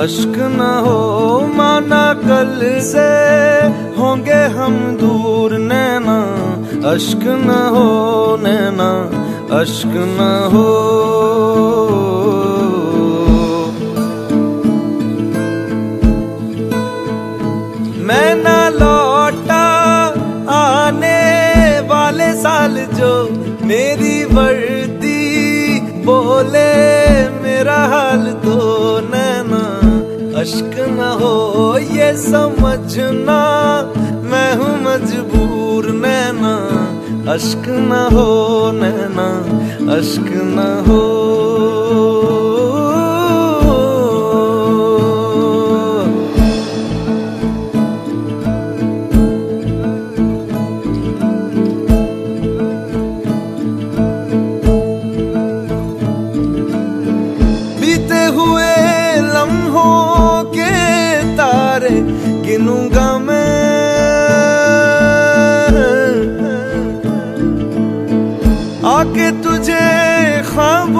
अश्क न हो, माना कल से होंगे हम दूर। नैना अश्क न हो, नैना अश्क न हो। मैं ना लौटा आने वाले साल जो मेरी वर्दी बोले मेरा हाल तो नैना, अश्क न हो ये समझना। मैं हूँ मजबूर नैना, अश्क न हो नैना, अश्क न हो। बनूँगा मैं। आके तुझे ख्वाब